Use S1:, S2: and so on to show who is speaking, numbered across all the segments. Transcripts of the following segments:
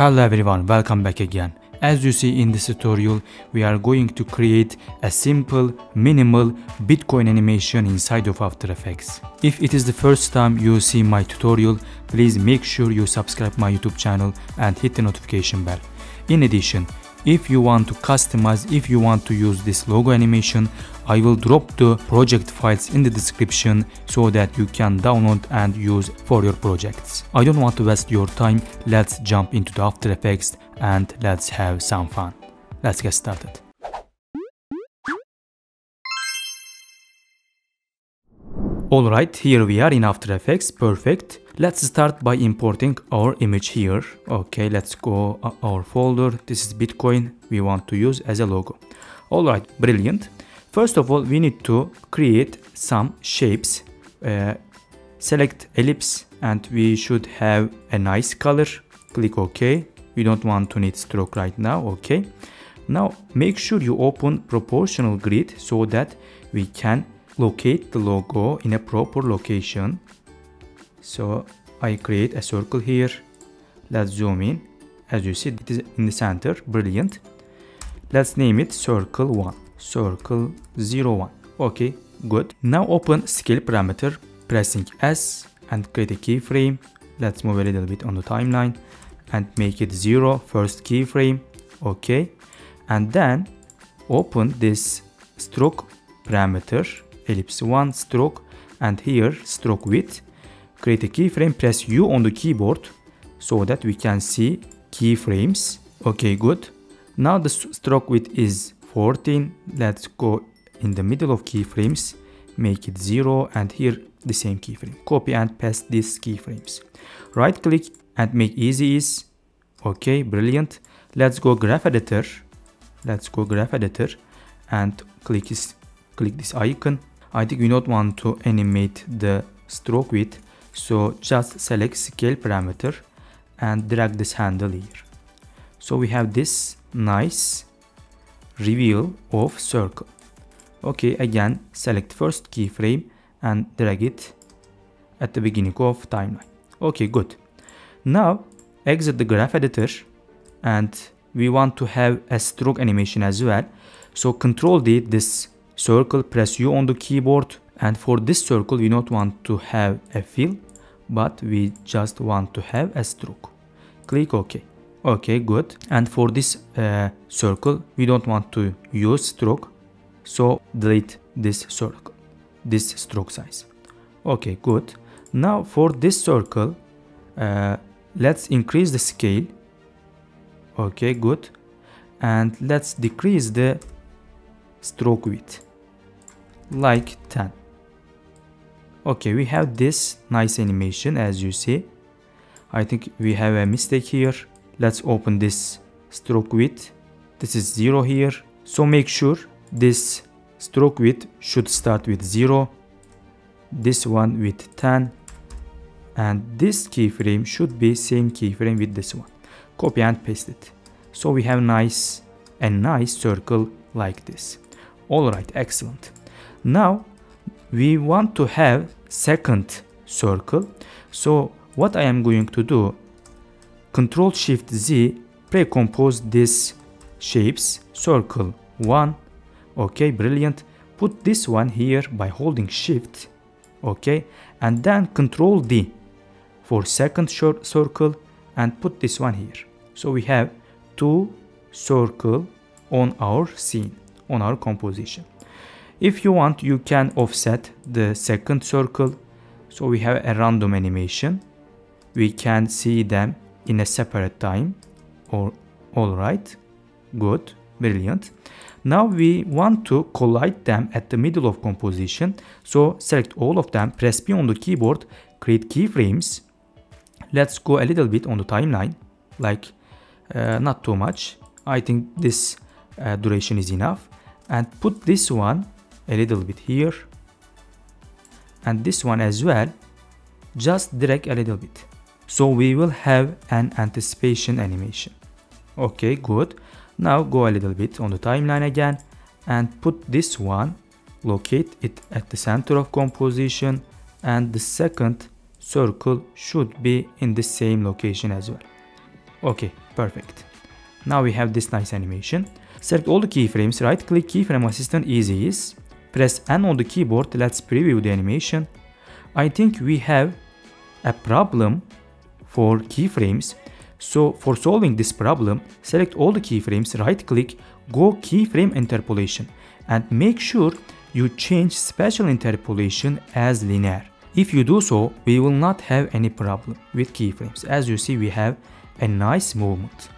S1: Hello everyone, welcome back again. As you see in this tutorial, we are going to create a simple, minimal Bitcoin animation inside of After Effects. If it is the first time you see my tutorial, please make sure you subscribe my YouTube channel and hit the notification bell. In addition, if you want to customize, if you want to use this logo animation, I will drop the project files in the description so that you can download and use for your projects. I don't want to waste your time, let's jump into the After Effects and let's have some fun. Let's get started. Alright, here we are in After Effects, perfect. Let's start by importing our image here. Okay, let's go uh, our folder. This is Bitcoin we want to use as a logo. Alright, brilliant. First of all, we need to create some shapes. Uh, select ellipse and we should have a nice color. Click OK. We don't want to need stroke right now. Okay. Now make sure you open proportional grid so that we can locate the logo in a proper location so I create a circle here let's zoom in as you see it is in the center brilliant let's name it circle 1 circle 01 okay good. Now open scale parameter pressing S and create a keyframe. Let's move a little bit on the timeline and make it 0 first keyframe. Okay and then open this stroke parameter ellipse 1 stroke and here stroke width. Create a keyframe press u on the keyboard so that we can see keyframes. Okay good. Now the stroke width is 14 let's go in the middle of keyframes make it 0 and here the same keyframe. Copy and paste these keyframes. Right click and make easy ease okay brilliant. Let's go graph editor. Let's go graph editor and click this click this icon. I think we don't want to animate the stroke width so just select scale parameter and drag this handle here. So we have this nice reveal of circle. Okay again select first keyframe and drag it at the beginning of timeline. Okay good. Now exit the graph editor and we want to have a stroke animation as well. So control D this circle press u on the keyboard and for this circle we don't want to have a fill but we just want to have a stroke. Click ok okay good. And for this uh, circle we don't want to use stroke. So delete this circle this stroke size. Okay good. Now for this circle uh, let's increase the scale. Okay good. And let's decrease the stroke width like 10 okay we have this nice animation as you see. I think we have a mistake here let's open this stroke width. This is 0 here. So make sure this stroke width should start with 0 this one with 10 and this keyframe should be same keyframe with this one. Copy and paste it. So we have nice a nice circle like this. All right excellent. Now we want to have second circle. So what I am going to do control shift Z pre-compose these shapes. Circle 1 okay brilliant. Put this one here by holding shift. Okay and then control D for second short circle and put this one here. So we have two circle on our scene on our composition. If you want, you can offset the second circle. So we have a random animation. We can see them in a separate time or all right. Good, brilliant. Now we want to collide them at the middle of composition. So select all of them, press P on the keyboard, create keyframes. Let's go a little bit on the timeline, like uh, not too much. I think this uh, duration is enough. And put this one a little bit here and this one as well just drag a little bit so we will have an anticipation animation okay good now go a little bit on the timeline again and put this one locate it at the center of composition and the second circle should be in the same location as well okay perfect. Now we have this nice animation. Select all the keyframes, right click keyframe assistant easy ease. Press N on the keyboard, let's preview the animation. I think we have a problem for keyframes. So for solving this problem, select all the keyframes, right click, go keyframe interpolation and make sure you change spatial interpolation as linear. If you do so, we will not have any problem with keyframes. As you see, we have a nice movement.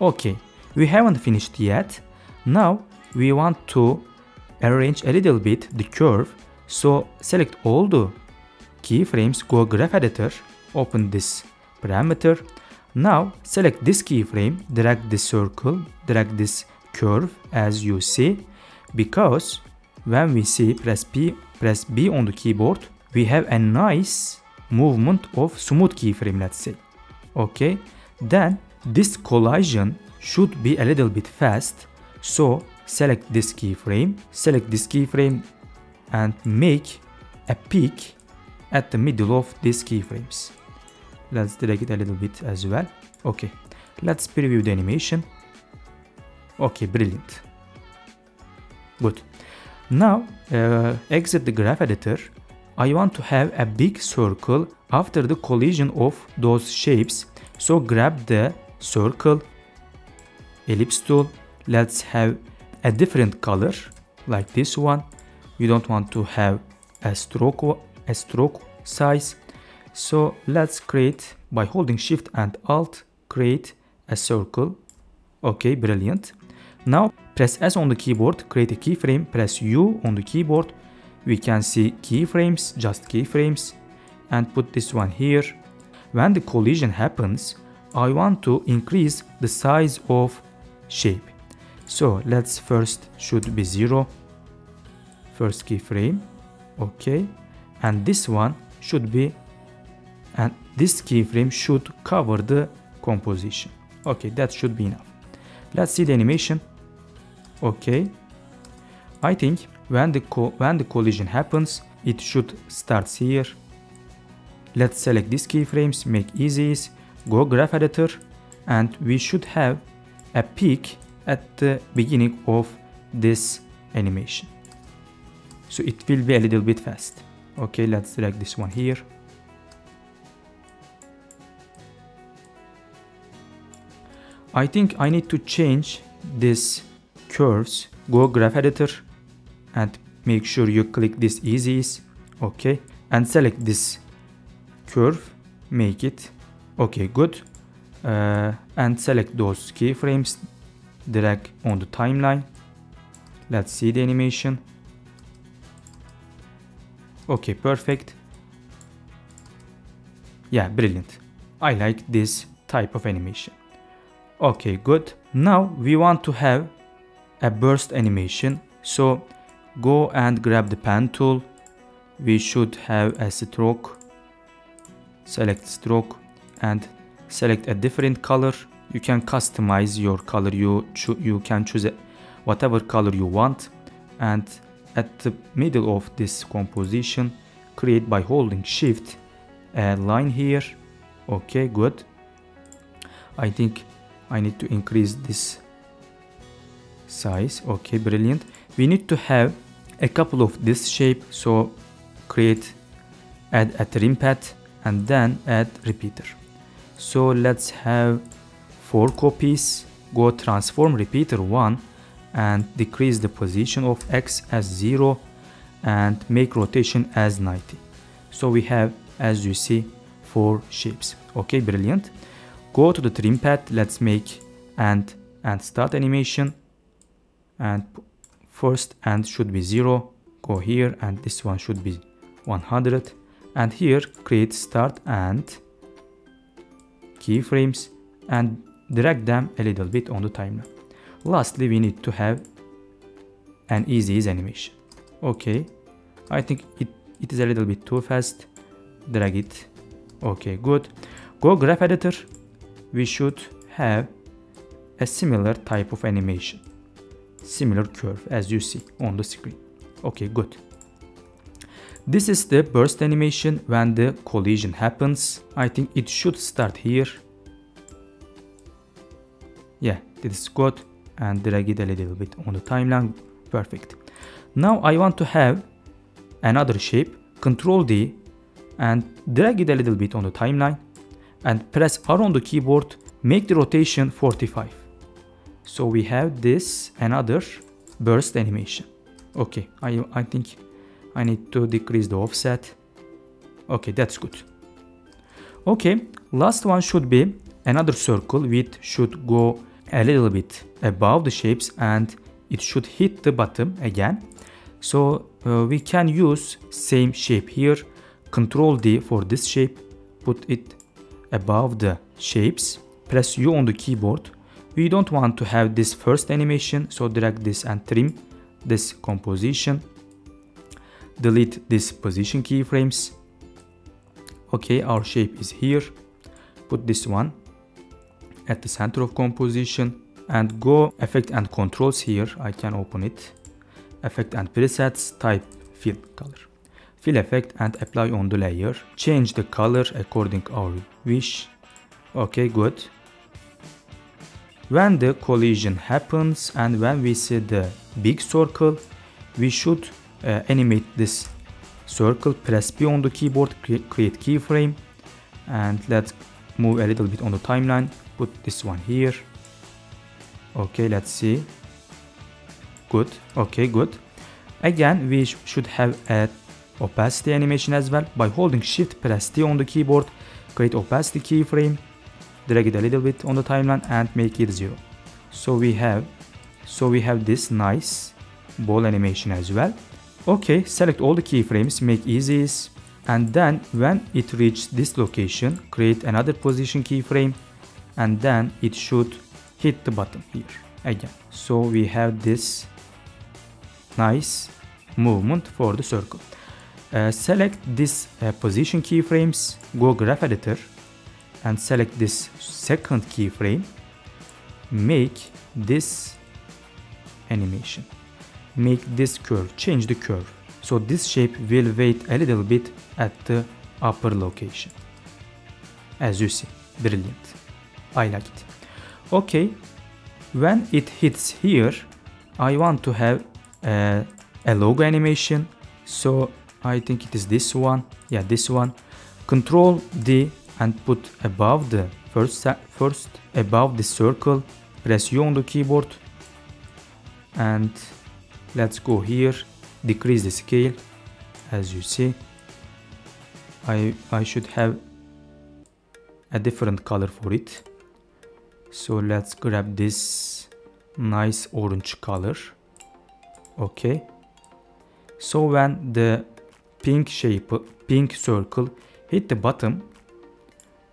S1: Okay, we haven't finished yet. Now we want to arrange a little bit the curve. So select all the keyframes, go graph editor, open this parameter. Now select this keyframe, drag this circle, drag this curve as you see. Because when we see press P, press B on the keyboard, we have a nice movement of smooth keyframe let's say. Okay, then this collision should be a little bit fast. So select this keyframe, select this keyframe and make a peak at the middle of these keyframes. Let's drag it a little bit as well. Okay, let's preview the animation. Okay, brilliant. Good. Now, uh, exit the graph editor. I want to have a big circle after the collision of those shapes. So grab the circle, ellipse tool. Let's have a different color like this one. We don't want to have a stroke, a stroke size. So let's create by holding shift and alt, create a circle. Okay, brilliant. Now press S on the keyboard, create a keyframe, press U on the keyboard. We can see keyframes, just keyframes and put this one here. When the collision happens, I want to increase the size of shape. So let's first should be zero. First keyframe. Okay. And this one should be and this keyframe should cover the composition. Okay, that should be enough. Let's see the animation. Okay. I think when the when the collision happens, it should start here. Let's select these keyframes, make easy, go graph editor, and we should have a peak at the beginning of this animation. So it will be a little bit fast. Okay, let's drag this one here. I think I need to change this curves. Go graph editor and make sure you click this easy. Okay, and select this curve. Make it okay, good. Uh, and select those keyframes. Drag on the timeline. Let's see the animation. Okay, perfect. Yeah, brilliant. I like this type of animation. Okay, good. Now we want to have a burst animation. So go and grab the pen tool. We should have a stroke. Select stroke and select a different color. You can customize your color. You, you can choose whatever color you want. And at the middle of this composition create by holding shift a line here okay good I think I need to increase this size. Okay brilliant. We need to have a couple of this shape so create add a trim path and then add repeater. So let's have four copies go transform repeater 1 and decrease the position of x as 0 and make rotation as 90 so we have as you see four shapes. Okay brilliant go to the trim path let's make and and start animation and first and should be 0 go here and this one should be 100 and here create start and keyframes and drag them a little bit on the timeline Lastly, we need to have an easy ease animation. Okay, I think it, it is a little bit too fast. Drag it. Okay, good. Go graph editor. We should have a similar type of animation. Similar curve as you see on the screen. Okay, good. This is the burst animation when the collision happens. I think it should start here yeah this is good and drag it a little bit on the timeline perfect now I want to have another shape control D and drag it a little bit on the timeline and press R on the keyboard make the rotation 45 so we have this another burst animation. Okay I, I think I need to decrease the offset. Okay that's good. Okay last one should be another circle which should go a little bit above the shapes and it should hit the bottom again. So uh, we can use same shape here control D for this shape put it above the shapes press U on the keyboard. We don't want to have this first animation so drag this and trim this composition. Delete this position keyframes. Okay our shape is here. Put this one at the center of composition and go effect and controls here. I can open it. Effect and presets type fill color fill effect and apply on the layer. Change the color according our wish. Okay good. When the collision happens and when we see the big circle we should uh, animate this circle press B on the keyboard create keyframe and let's move a little bit on the timeline. Put this one here. Okay let's see. Good. Okay good. Again we sh should have a opacity animation as well by holding shift press T on the keyboard create opacity keyframe drag it a little bit on the timeline and make it zero. So we have so we have this nice ball animation as well. Okay select all the keyframes make easy and then when it reaches this location create another position keyframe and then it should hit the button here again. So we have this nice movement for the circle uh, select this uh, position keyframes go graph editor and select this second keyframe. Make this animation. Make this curve. Change the curve. So this shape will wait a little bit at the upper location. As you see. Brilliant. I like it. Okay. When it hits here I want to have a, a logo animation. So I think it is this one. Yeah this one. Control D and put above the first first above the circle. Press U on the keyboard. And let's go here. Decrease the scale. As you see I, I should have a different color for it. So let's grab this nice orange color. Okay. So when the pink shape pink circle. Hit the bottom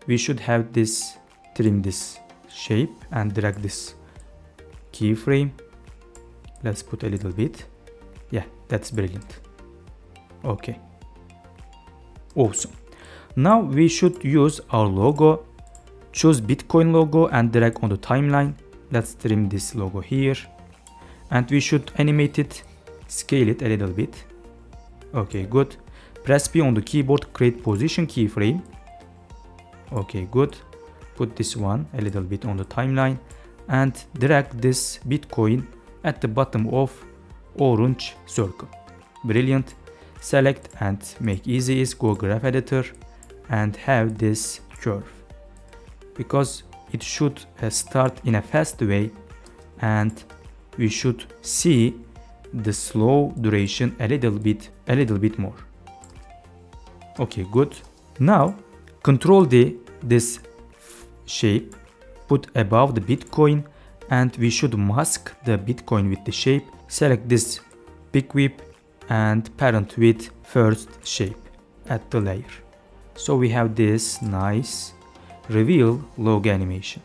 S1: we should have this trim this shape and drag this keyframe. Let's put a little bit. Yeah that's brilliant. Okay. Awesome. Now we should use our logo. Choose bitcoin logo and drag on the timeline. Let's trim this logo here. And we should animate it scale it a little bit okay good press p on the keyboard create position keyframe okay good put this one a little bit on the timeline and drag this bitcoin at the bottom of orange circle. Brilliant. Select and make easy ease go graph editor and have this curve because it should uh, start in a fast way and we should see the slow duration a little bit a little bit more. Okay good. Now control D this shape put above the bitcoin and we should mask the bitcoin with the shape. Select this pick whip and parent with first shape at the layer. So we have this nice reveal log animation.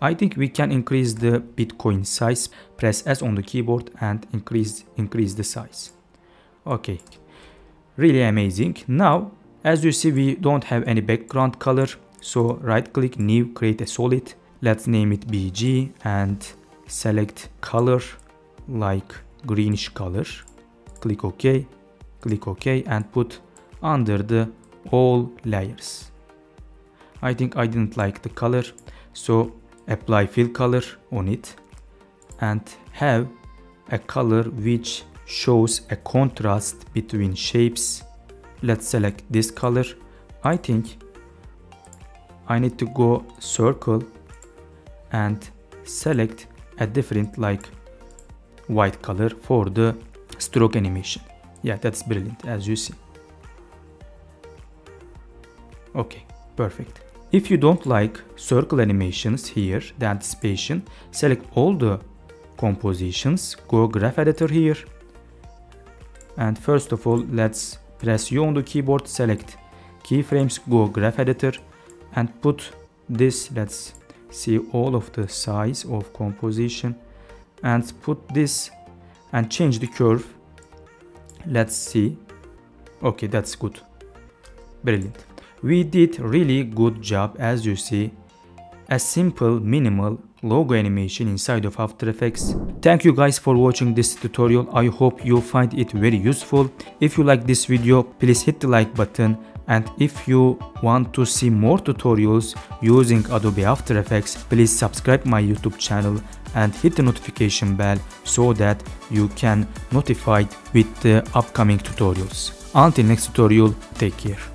S1: I think we can increase the bitcoin size. Press S on the keyboard and increase increase the size okay. Really amazing. Now as you see we don't have any background color so right click new create a solid. Let's name it bg and select color like greenish color. Click ok. Click ok and put under the all layers. I think i didn't like the color so apply fill color on it and have a color which shows a contrast between shapes. Let's select this color. I think I need to go circle and select a different like white color for the stroke animation. Yeah that's brilliant as you see. Okay perfect. If you don't like circle animations here the anticipation select all the compositions. Go graph editor here and first of all let's press U on the keyboard select keyframes go graph editor and put this let's see all of the size of composition and put this and change the curve. Let's see. Okay that's good. Brilliant. We did really good job as you see. A simple minimal logo animation inside of After Effects. Thank you guys for watching this tutorial. I hope you find it very useful. If you like this video, please hit the like button and if you want to see more tutorials using Adobe After Effects, please subscribe my YouTube channel and hit the notification bell so that you can notified with the upcoming tutorials. Until next tutorial, take care.